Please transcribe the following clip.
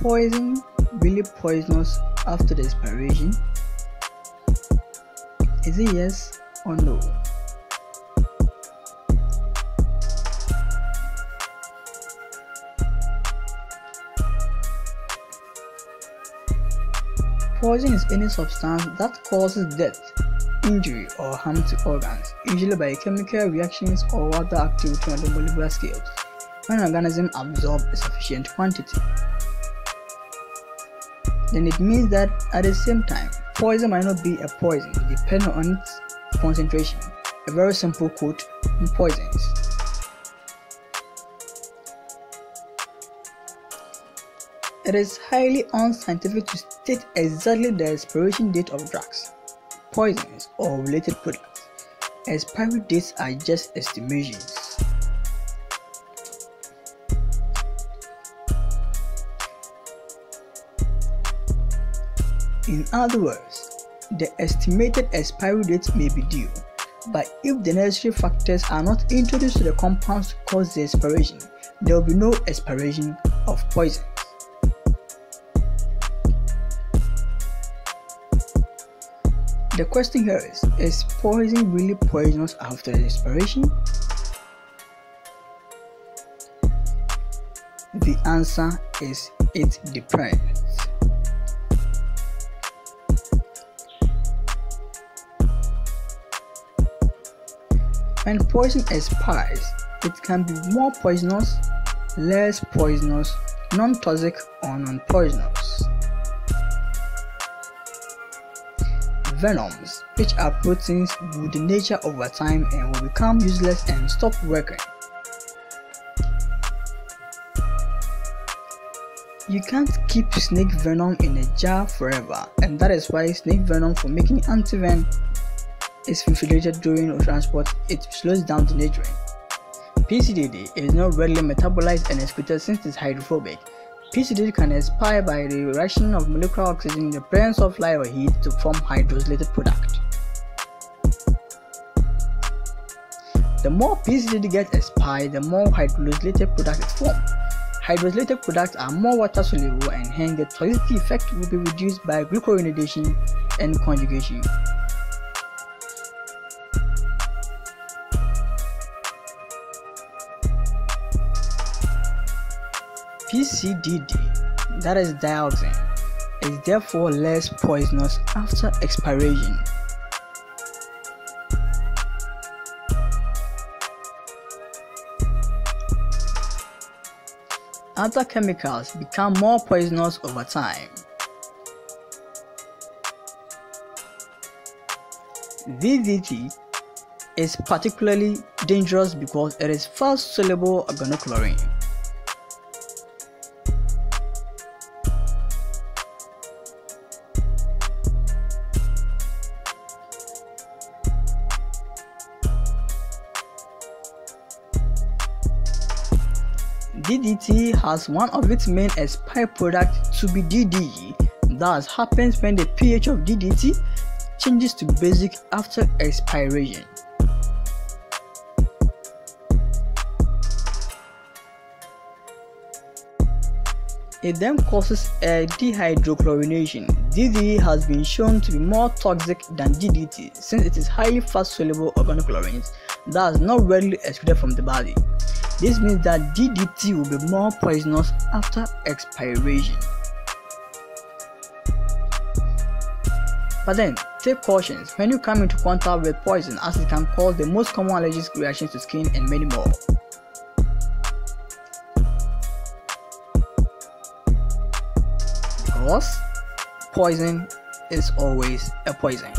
poison really poisonous after the expiration? Is it yes or no? Poison is any substance that causes death, injury, or harm to organs, usually by chemical reactions or other activity on the molecular scales, when an organism absorbs a sufficient quantity. Then it means that at the same time, poison might not be a poison depending on its concentration. A very simple quote on poisons. It is highly unscientific to state exactly the expiration date of drugs, poisons, or related products. Expiry dates are just estimations. In other words, the estimated expiry date may be due, but if the necessary factors are not introduced to the compounds to cause the expiration, there will be no expiration of poison. The question here is Is poison really poisonous after the expiration? The answer is it depends. When poison expires, it can be more poisonous, less poisonous, non-toxic or non-poisonous. Venoms, which are proteins, will denature over time and will become useless and stop working. You can't keep snake venom in a jar forever, and that is why snake venom for making antivenom is refrigerated during transport, it slows down the denaturing. PCDD is not readily metabolized and excreted since it is hydrophobic. PCDD can expire by the reaction of molecular oxygen in the presence of light or heat to form hydrolyzed product. The more PCDD gets expired, the more hydrolyzed product is formed. Hydrolyzed products are more water soluble and hence the toxicity effect will be reduced by glucuronidation and conjugation. PCDD, that is dioxin, is therefore less poisonous after expiration. Other chemicals become more poisonous over time. DDT is particularly dangerous because it is fast soluble organochlorine. DDT has one of its main expired products to be DDE. That happens when the pH of DDT changes to basic after expiration. It then causes a dehydrochlorination. DDE has been shown to be more toxic than DDT since it is highly fast soluble organochlorines that is not readily excreted from the body. This means that DDT will be more poisonous after expiration. But then, take cautions when you come into contact with poison as it can cause the most common allergic reactions to skin and many more. Because poison is always a poison.